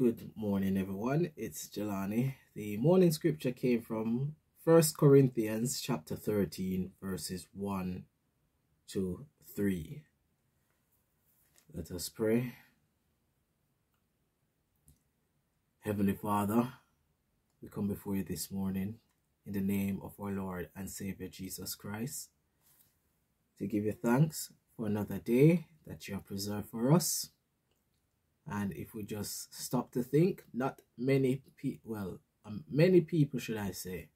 Good morning, everyone. It's Jelani. The morning scripture came from First Corinthians chapter 13, verses 1 to 3. Let us pray. Heavenly Father, we come before you this morning in the name of our Lord and Savior Jesus Christ to give you thanks for another day that you have preserved for us. And if we just stop to think, not many people, well, um, many people, should I say,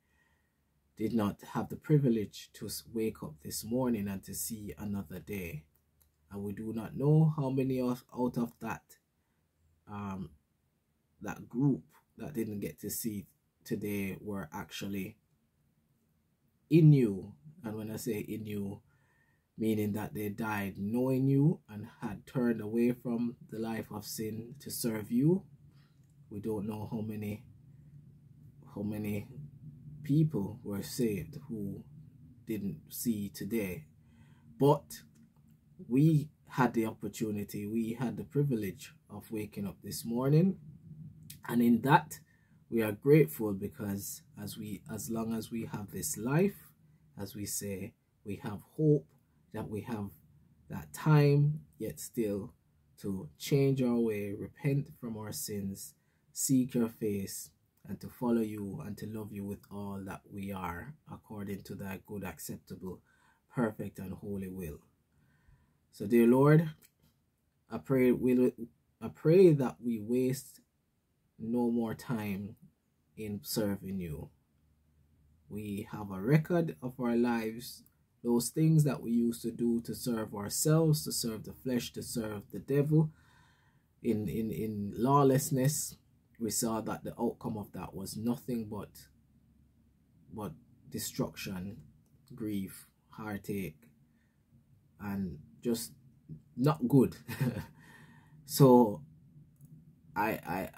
did not have the privilege to wake up this morning and to see another day. And we do not know how many of, out of that um, that group that didn't get to see today were actually in you. And when I say in you, meaning that they died knowing you and had turned away from the life of sin to serve you. We don't know how many how many people were saved who didn't see today. But we had the opportunity, we had the privilege of waking up this morning. And in that we are grateful because as we as long as we have this life, as we say, we have hope that we have that time yet still to change our way, repent from our sins, seek your face, and to follow you and to love you with all that we are, according to thy good, acceptable, perfect, and holy will. So, dear Lord, I pray we I pray that we waste no more time in serving you. We have a record of our lives those things that we used to do to serve ourselves, to serve the flesh, to serve the devil in, in, in lawlessness, we saw that the outcome of that was nothing but, but destruction, grief, heartache, and just not good. so I I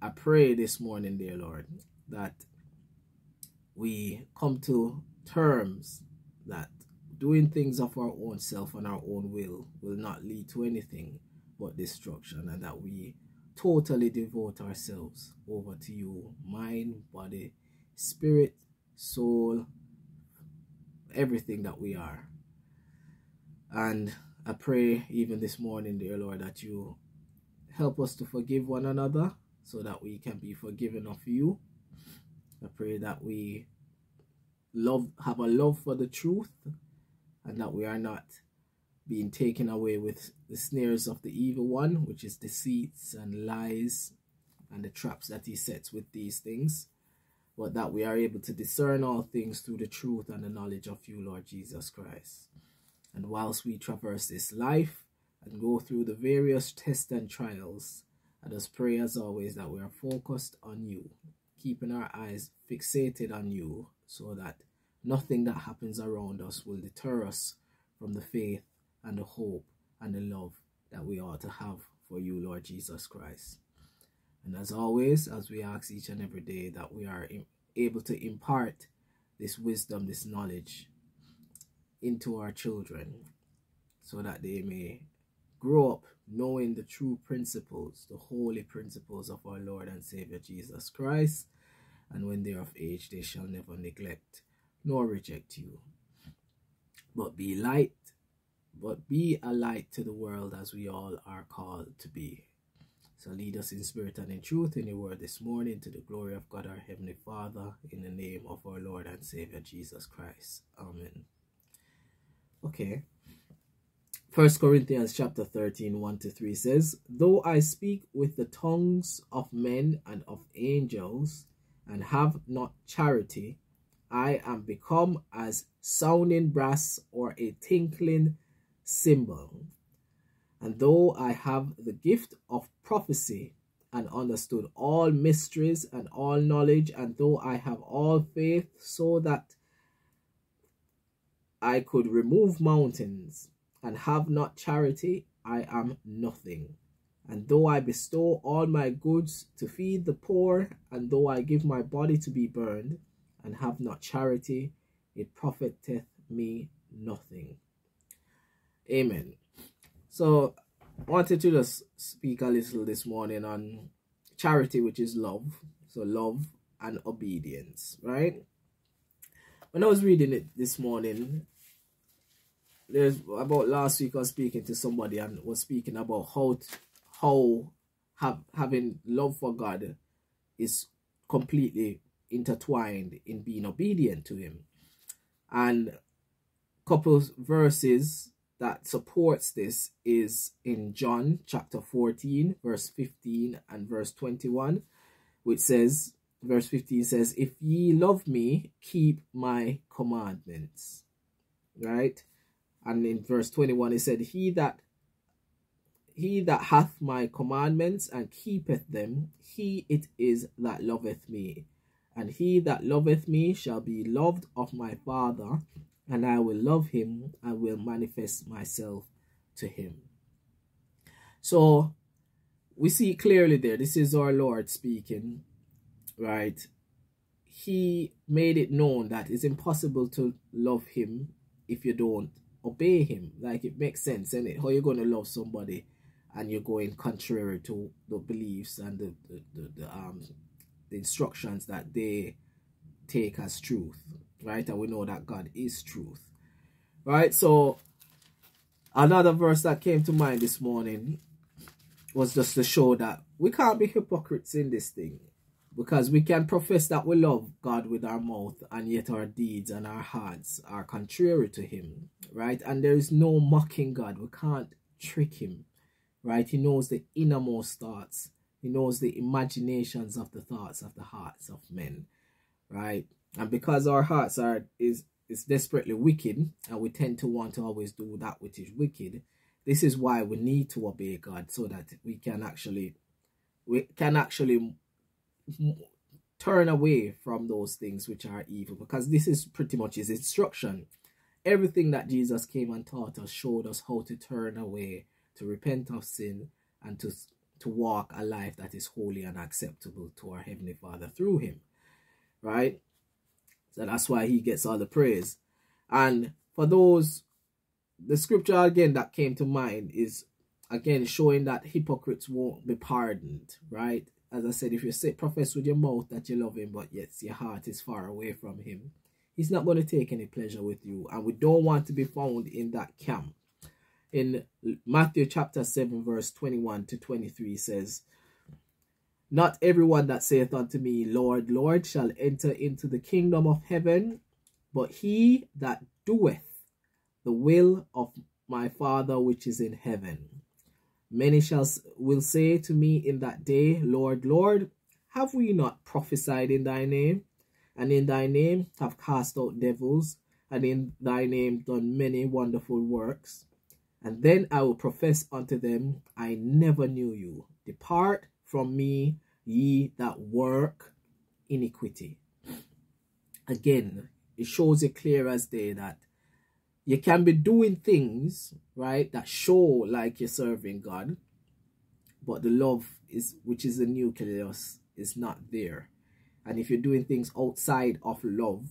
I pray this morning, dear Lord, that we come to terms that doing things of our own self and our own will will not lead to anything but destruction and that we totally devote ourselves over to you mind body spirit soul everything that we are. And i pray even this morning dear lord that you help us to forgive one another so that we can be forgiven of you. I pray that we love have a love for the truth and that we are not being taken away with the snares of the evil one which is deceits and lies and the traps that he sets with these things but that we are able to discern all things through the truth and the knowledge of you lord jesus christ. And whilst we traverse this life and go through the various tests and trials i just pray as always that we are focused on you keeping our eyes fixated on you so that nothing that happens around us will deter us from the faith and the hope and the love that we ought to have for you, Lord Jesus Christ. And as always, as we ask each and every day that we are able to impart this wisdom, this knowledge into our children so that they may grow up knowing the true principles, the holy principles of our Lord and Savior Jesus Christ. And when they are of age, they shall never neglect nor reject you. But be light, but be a light to the world as we all are called to be. So lead us in spirit and in truth in your word this morning to the glory of God our Heavenly Father in the name of our Lord and Savior Jesus Christ. Amen. Okay. First Corinthians chapter 13, 1 to 3 says, Though I speak with the tongues of men and of angels, and have not charity, I am become as sounding brass or a tinkling cymbal. And though I have the gift of prophecy and understood all mysteries and all knowledge, and though I have all faith so that I could remove mountains and have not charity, I am nothing. And though I bestow all my goods to feed the poor, and though I give my body to be burned, and have not charity, it profiteth me nothing. Amen. So, I wanted to just speak a little this morning on charity, which is love. So love and obedience, right? When I was reading it this morning, there's about last week I was speaking to somebody and was speaking about how how have having love for God is completely intertwined in being obedient to him. And couple verses that supports this is in John chapter 14 verse 15 and verse 21 which says verse 15 says if ye love me keep my commandments right and in verse 21 it said he that he that hath my commandments and keepeth them, he it is that loveth me. And he that loveth me shall be loved of my Father, and I will love him and will manifest myself to him. So we see clearly there, this is our Lord speaking, right? He made it known that it's impossible to love him if you don't obey him. Like it makes sense, and it? How you going to love somebody and you're going contrary to the beliefs and the, the, the, the um the instructions that they take as truth right? And we know that god is truth right? So another verse that came to mind this morning was just to show that we can't be hypocrites in this thing because we can profess that we love God with our mouth and yet our deeds and our hearts are contrary to him right? And there is no mocking God. We can't trick him right? He knows the innermost thoughts. He knows the imaginations of the thoughts of the hearts of men, right? And because our hearts are is is desperately wicked, and we tend to want to always do that which is wicked. This is why we need to obey God so that we can actually we can actually turn away from those things which are evil because this is pretty much his instruction everything that jesus came and taught us showed us how to turn away to repent of sin, and to, to walk a life that is holy and acceptable to our Heavenly Father through Him. Right? So that's why He gets all the praise. And for those, the scripture again that came to mind is again showing that hypocrites won't be pardoned. Right? As I said, if you say profess with your mouth that you love Him, but yet your heart is far away from Him, He's not going to take any pleasure with you. And we don't want to be found in that camp in Matthew chapter 7, verse 21 to 23 says, Not everyone that saith unto me, Lord, Lord, shall enter into the kingdom of heaven, but he that doeth the will of my Father which is in heaven. Many shall will say to me in that day, Lord, Lord, have we not prophesied in thy name? And in thy name have cast out devils, and in thy name done many wonderful works? And then I will profess unto them, I never knew you. Depart from me, ye that work iniquity. Again, it shows you clear as day that you can be doing things, right, that show like you're serving God, but the love is which is the nucleus is not there. And if you're doing things outside of love,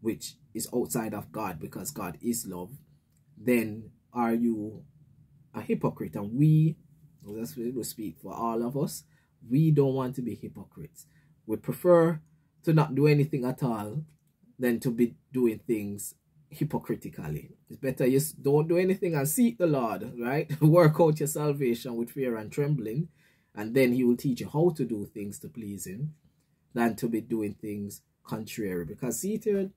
which is outside of God because God is love, then are you a hypocrite? And we, that's what we speak for all of us, we don't want to be hypocrites. We prefer to not do anything at all than to be doing things hypocritically. It's better you don't do anything and seek the Lord, right? Work out your salvation with fear and trembling, and then He will teach you how to do things to please Him, than to be doing things contrary. Because here,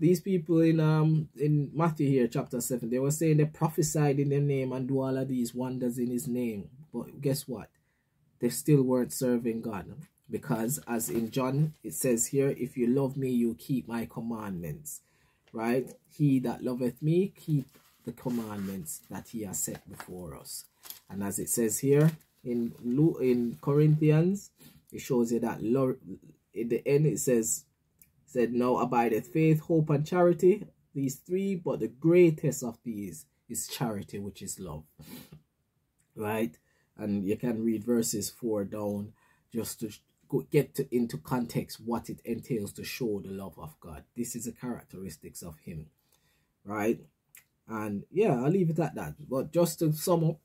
these people in um in Matthew here chapter 7 they were saying they prophesied in their name and do all of these wonders in his name. But guess what? They still weren't serving God. Because as in John it says here if you love me you keep my commandments. Right? He that loveth me keep the commandments that he has set before us. And as it says here in in Corinthians it shows you that Lord in the end it says said, Now abideth faith, hope, and charity. These three, but the greatest of these is charity, which is love. Right? And you can read verses 4 down just to get to, into context what it entails to show the love of God. This is the characteristics of Him. Right? And yeah, I'll leave it at that. But just to sum up,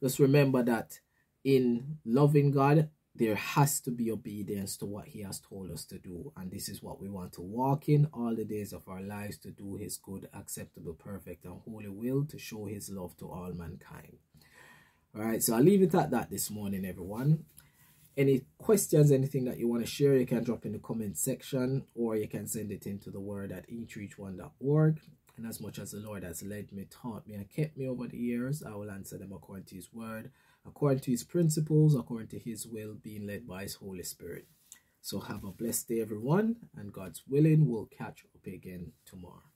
just remember that in loving God, there has to be obedience to what he has told us to do and this is what we want to walk in all the days of our lives to do his good acceptable perfect and holy will to show his love to all mankind. All right so i'll leave it at that this morning everyone. Any questions anything that you want to share you can drop in the comment section or you can send it into the word at eachreach1.org and as much as the lord has led me taught me and kept me over the years i will answer them according to his word according to his principles, according to his will, being led by his Holy Spirit. So have a blessed day, everyone, and God's willing, we'll catch up again tomorrow.